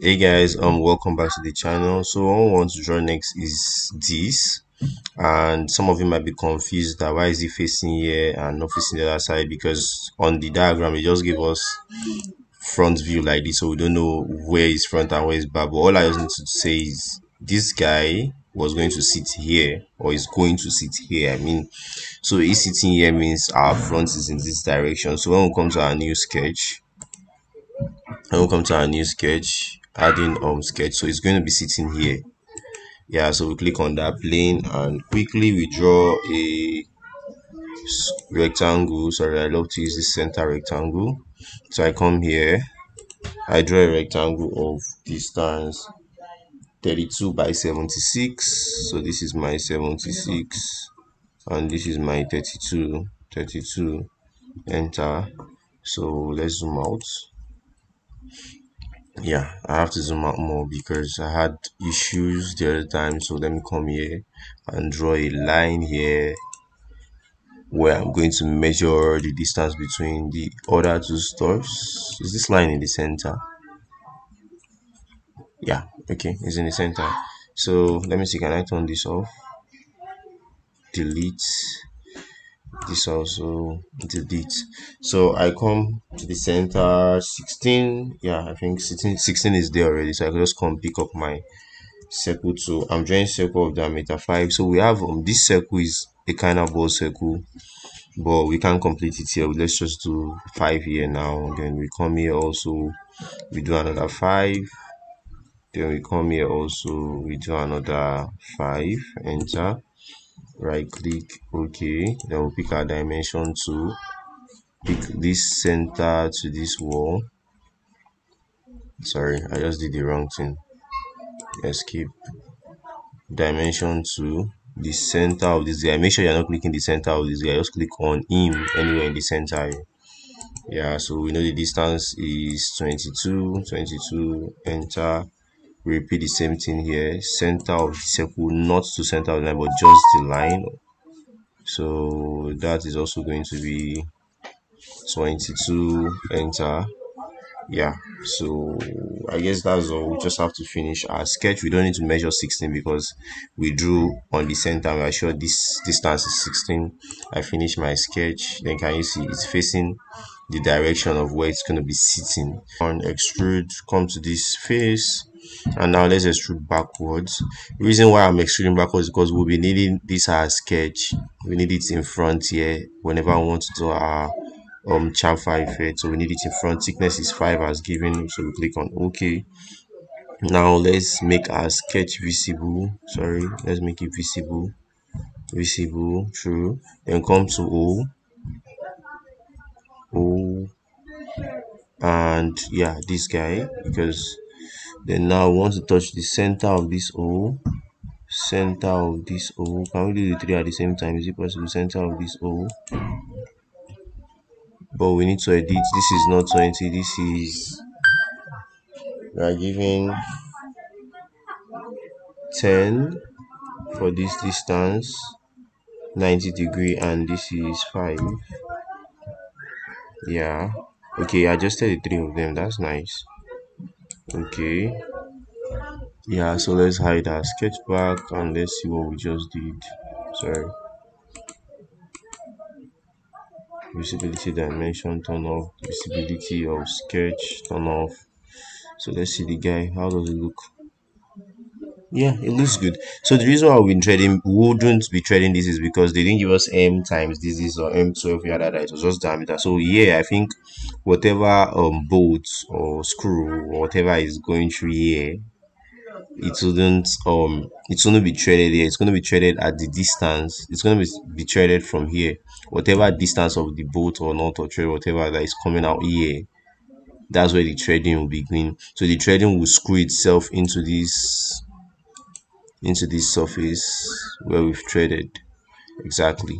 hey guys um welcome back to the channel. So what i want to draw next is this and some of you might be confused that why is it facing here and not facing the other side? Because on the diagram it just give us front view like this so we don't know where is front and where is back. But all i just need to say is this guy was going to sit here or is going to sit here i mean. So he's sitting here means our front is in this direction. So when we come to our new sketch and come to our new sketch adding um sketch so it's going to be sitting here. Yeah so we click on that plane and quickly we draw a rectangle. Sorry i love to use this center rectangle. So i come here i draw a rectangle of distance 32 by 76 so this is my 76 and this is my 32 32 enter. So let's zoom out yeah i have to zoom out more because i had issues the other time so let me come here and draw a line here where i'm going to measure the distance between the other two stores is this line in the center? Yeah okay it's in the center. So let me see can i turn this off? Delete this also delete so i come to the center 16 yeah i think 16 16 is there already so i can just come pick up my circle two i'm drawing circle of diameter five. So we have um this circle is a kind of ball circle but we can't complete it here. Let's just do five here now. Then we come here also we do another five. Then we come here also we do another five. Enter right click ok then we'll pick our dimension to pick this center to this wall. Sorry i just did the wrong thing. Escape. Dimension to the center of this guy. Make sure you're not clicking the center of this guy. Just click on him anywhere in the center. Yeah so we know the distance is 22 22 enter repeat the same thing here. Center of the circle not to center of the line but just the line. So that is also going to be 22 enter. Yeah. So i guess that's all. We just have to finish our sketch. We don't need to measure 16 because we drew on the center. Are sure this distance is 16 i finished my sketch. Then can you see it's facing the direction of where it's going to be sitting. On extrude. Come to this face and now let's extrude backwards. The reason why i'm extruding backwards because we'll be needing this as sketch. We need it in front here whenever i want to do our um chamfer effect. So we need it in front. Thickness is 5 as given. So we click on ok. Now let's make our sketch visible. Sorry let's make it visible. Visible true. Then come to o. O. And yeah this guy because then now we want to touch the center of this o center of this o can we do the three at the same time? Is it possible? Center of this o but we need to edit. This is not 20 this is we are giving 10 for this distance 90 degree and this is 5 yeah. Okay i adjusted the three of them. That's nice okay yeah so let's hide our sketch back and let's see what we just did. Sorry. Visibility dimension turn off. Visibility of sketch turn off. So let's see the guy. How does it look yeah it looks good. So the reason why we've been trading wouldn't be trading this is because they didn't give us m times this is or m12 yada that it was just diameter so yeah i think whatever um bolt or screw or whatever is going through here it wouldn't um it's going to be traded here. It's going to be traded at the distance. It's going to be, be traded from here. Whatever distance of the bolt or not or trade whatever that is coming out here that's where the trading will begin so the trading will screw itself into this into this surface where we've traded. Exactly